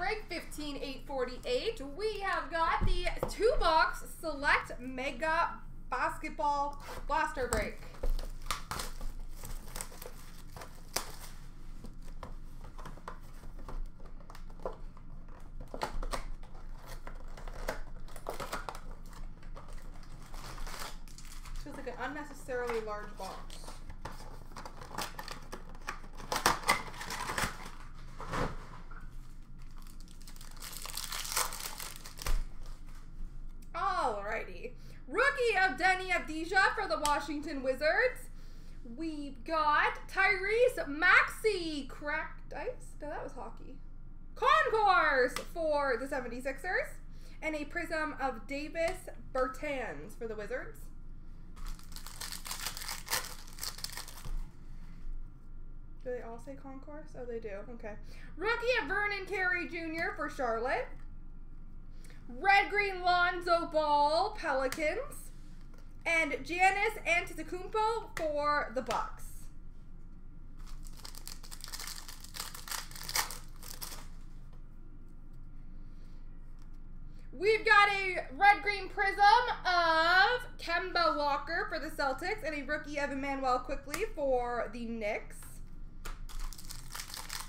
break 15848. We have got the two box select mega basketball blaster break. Feels like an unnecessarily large box. Alrighty. Rookie of Deni Avdija for the Washington Wizards. We've got Tyrese Maxey cracked ice. No, that was hockey. Concourse for the 76ers. And a prism of Davis Bertans for the Wizards. Do they all say concourse? Oh, they do. Okay. Rookie of Vernon Carey Jr. for Charlotte. Red Green Lonzo Ball Pelicans. And Giannis Antetokounmpo for the Bucks. We've got a red green prism of Kemba Walker for the Celtics and a rookie of Immanuel Quickley for the Knicks.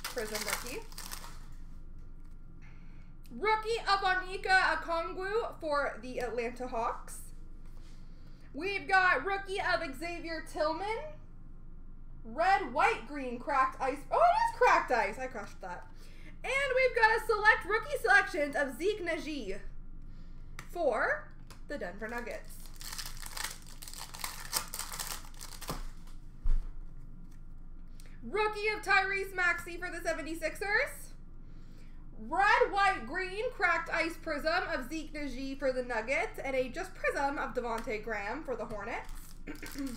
Prism rookie. Rookie of Onyeka Okongwu for the Atlanta Hawks. We've got rookie of Xavier Tillman. Red, white, green, cracked ice. Oh, it is cracked ice. I crushed that. And we've got a select rookie selections of Zeke Nnaji for the Denver Nuggets. Rookie of Tyrese Maxey for the 76ers. Red, white, green cracked ice prism of Zeke Nnaji for the Nuggets. And a just prism of Devonte Graham for the Hornets.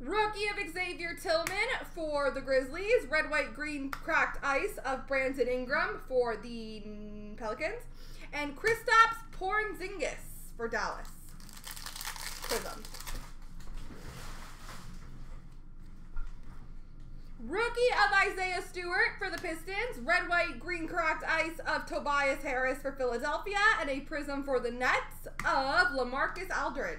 Rookie of Xavier Tillman for the Grizzlies. Red, white, green cracked ice of Brandon Ingram for the Pelicans. And Kristaps Porzingis for Dallas. Prism. Rookie of Isaiah Stewart for the Pistons. Red, white, green cracked ice of Tobias Harris for Philadelphia. And a prism for the Nets of LaMarcus Aldridge.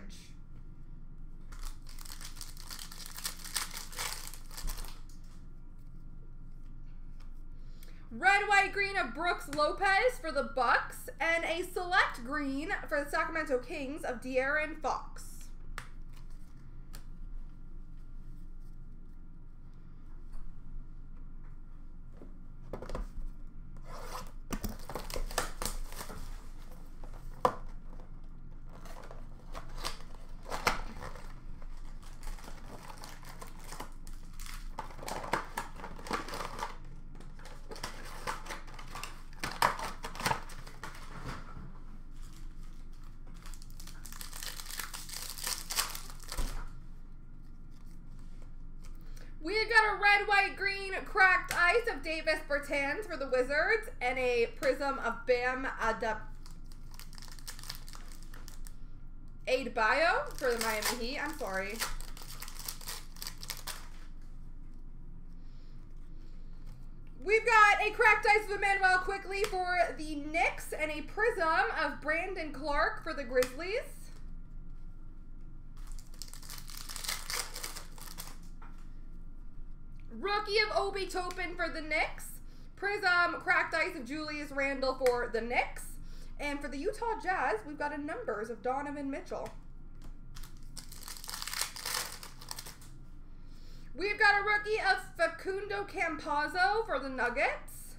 Red, white, green of Brooks Lopez for the Bucks. And a select green for the Sacramento Kings of De'Aaron Fox. We've got a red, white, green cracked ice of Davis Bertans for the Wizards and a prism of Bam Adap Adebayo for the Miami Heat. I'm sorry. We've got a cracked ice of Immanuel Quickley for the Knicks and a prism of Brandon Clarke for the Grizzlies. Rookie of Obi Toppin for the Knicks. Prism Cracked Ice of Julius Randle for the Knicks. And for the Utah Jazz, we've got a numbers of Donovan Mitchell. We've got a rookie of Facundo Campazzo for the Nuggets.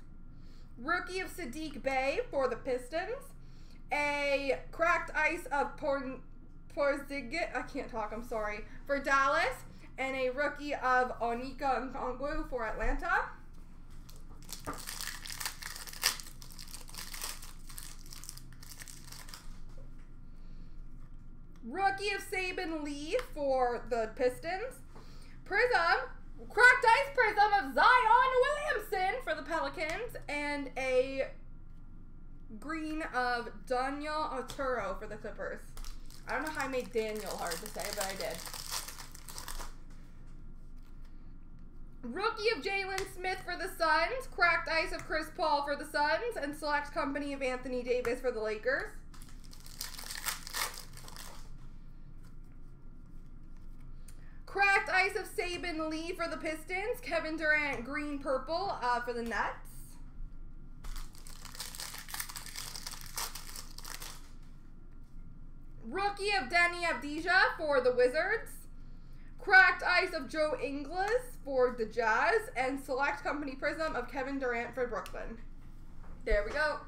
Rookie of Saddiq Bey for the Pistons. A cracked ice of Por I can't talk, I'm sorry, for Dallas and a rookie of Onyeka Okongwu for Atlanta. Rookie of Saben Lee for the Pistons. Prism, cracked ice prism of Zion Williamson for the Pelicans. And a green of Daniel Oturu for the Clippers. I don't know how I made Daniel hard to say, but I did. Rookie of Jalen Smith for the Suns, cracked ice of Chris Paul for the Suns, and select company of Anthony Davis for the Lakers. Cracked ice of Saben Lee for the Pistons, Kevin Durant green purple uh, for the Nets. Rookie of Deni Avdija for the Wizards. Cracked Ice of Joe Ingles for the Jazz. And Select Company Prism of Kevin Durant for Brooklyn. There we go.